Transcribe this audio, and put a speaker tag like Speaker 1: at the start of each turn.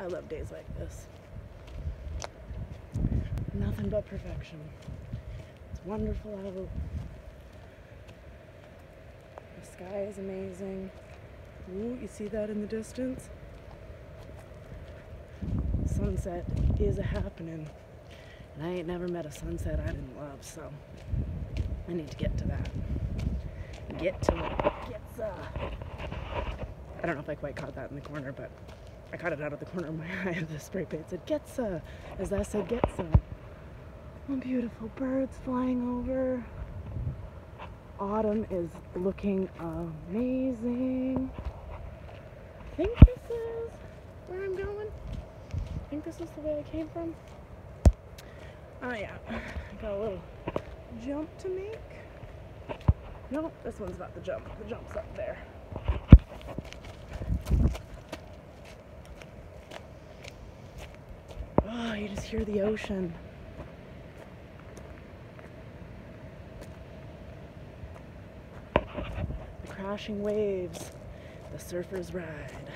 Speaker 1: I love days like this. Nothing but perfection. It's wonderful out. The sky is amazing. Ooh, you see that in the distance? Sunset is a happening. And I ain't never met a sunset I didn't love, so I need to get to that. Get to it. Gets uh I don't know if I quite caught that in the corner, but I caught it out of the corner of my eye. The spray paint said Getza, as I said Getza. Oh, beautiful birds flying over. Autumn is looking amazing. I think this is where I'm going. I think this is the way I came from. Oh yeah, I got a little jump to make. Nope, this one's not the jump. The jump's up there. Oh, you just hear the ocean. The crashing waves, the surfer's ride.